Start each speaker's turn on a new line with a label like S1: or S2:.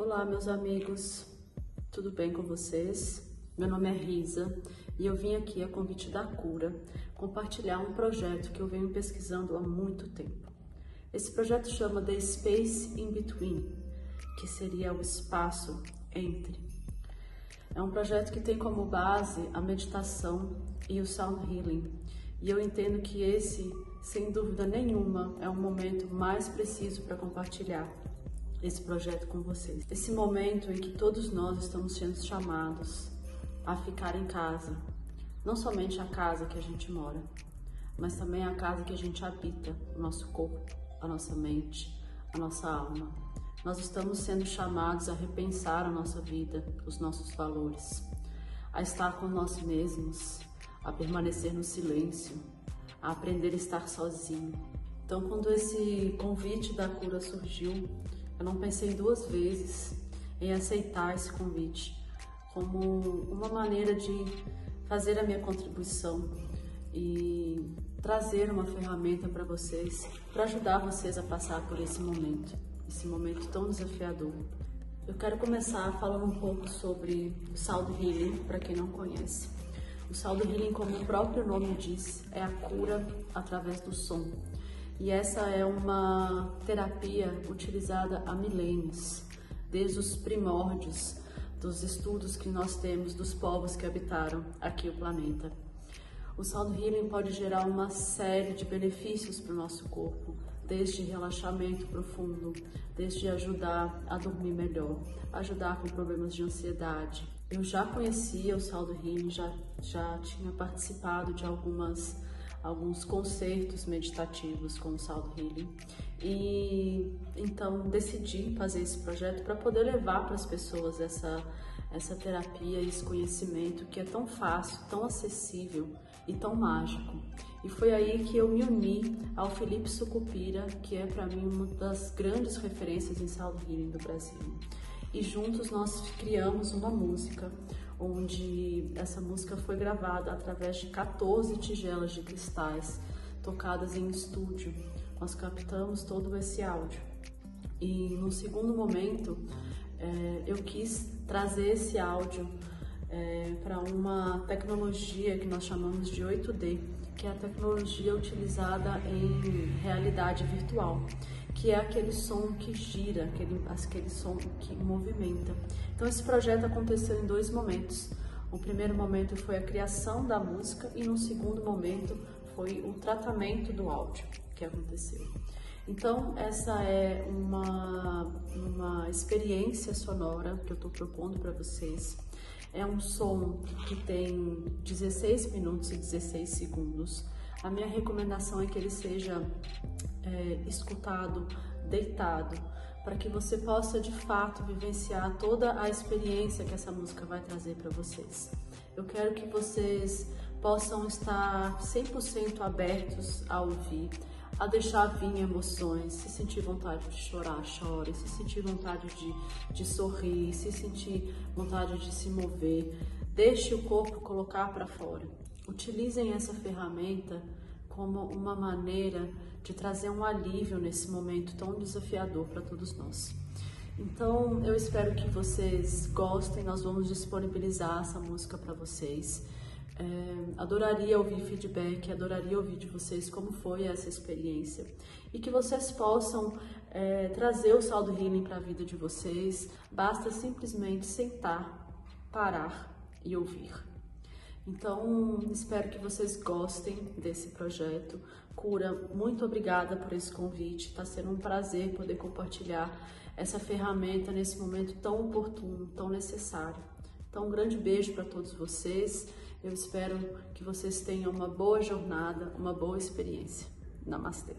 S1: Olá, meus amigos, tudo bem com vocês? Meu nome é Risa e eu vim aqui a convite da Cura compartilhar um projeto que eu venho pesquisando há muito tempo. Esse projeto chama The Space in Between, que seria o espaço entre. É um projeto que tem como base a meditação e o sound healing, e eu entendo que esse, sem dúvida nenhuma, é o momento mais preciso para compartilhar esse projeto com vocês. Esse momento em que todos nós estamos sendo chamados a ficar em casa, não somente a casa que a gente mora, mas também a casa que a gente habita, o nosso corpo, a nossa mente, a nossa alma. Nós estamos sendo chamados a repensar a nossa vida, os nossos valores, a estar com nós mesmos, a permanecer no silêncio, a aprender a estar sozinho. Então, quando esse convite da cura surgiu, eu não pensei duas vezes em aceitar esse convite como uma maneira de fazer a minha contribuição e trazer uma ferramenta para vocês, para ajudar vocês a passar por esse momento, esse momento tão desafiador. Eu quero começar falando um pouco sobre o saldo healing, para quem não conhece. O saldo healing, como o próprio nome diz, é a cura através do som. E essa é uma terapia utilizada há milênios, desde os primórdios dos estudos que nós temos dos povos que habitaram aqui o planeta. O sound healing pode gerar uma série de benefícios para o nosso corpo, desde relaxamento profundo, desde ajudar a dormir melhor, ajudar com problemas de ansiedade. Eu já conhecia o sound healing, já, já tinha participado de algumas alguns concertos meditativos com o Sound Healing e então decidi fazer esse projeto para poder levar para as pessoas essa essa terapia, esse conhecimento que é tão fácil, tão acessível e tão mágico. E foi aí que eu me uni ao Felipe Sucupira, que é para mim uma das grandes referências em Sound Healing do Brasil. E juntos nós criamos uma música, onde essa música foi gravada através de 14 tigelas de cristais tocadas em estúdio. Nós captamos todo esse áudio. E no segundo momento, é, eu quis trazer esse áudio é, para uma tecnologia que nós chamamos de 8D, que é a tecnologia utilizada em realidade virtual que é aquele som que gira, aquele, aquele som que movimenta. Então esse projeto aconteceu em dois momentos. O primeiro momento foi a criação da música e no segundo momento foi o tratamento do áudio que aconteceu. Então essa é uma, uma experiência sonora que eu estou propondo para vocês. É um som que tem 16 minutos e 16 segundos. A minha recomendação é que ele seja é, escutado deitado, para que você possa de fato vivenciar toda a experiência que essa música vai trazer para vocês. Eu quero que vocês possam estar 100% abertos a ouvir, a deixar vir emoções, se sentir vontade de chorar, chore, se sentir vontade de, de sorrir, se sentir vontade de se mover, deixe o corpo colocar para fora. Utilizem essa ferramenta como uma maneira de trazer um alívio nesse momento tão desafiador para todos nós. Então, eu espero que vocês gostem, nós vamos disponibilizar essa música para vocês. É, adoraria ouvir feedback, adoraria ouvir de vocês como foi essa experiência e que vocês possam é, trazer o saldo healing para a vida de vocês. Basta simplesmente sentar, parar e ouvir. Então, espero que vocês gostem desse projeto. Cura, muito obrigada por esse convite. Está sendo um prazer poder compartilhar essa ferramenta nesse momento tão oportuno, tão necessário. Então, um grande beijo para todos vocês. Eu espero que vocês tenham uma boa jornada, uma boa experiência. Namastê.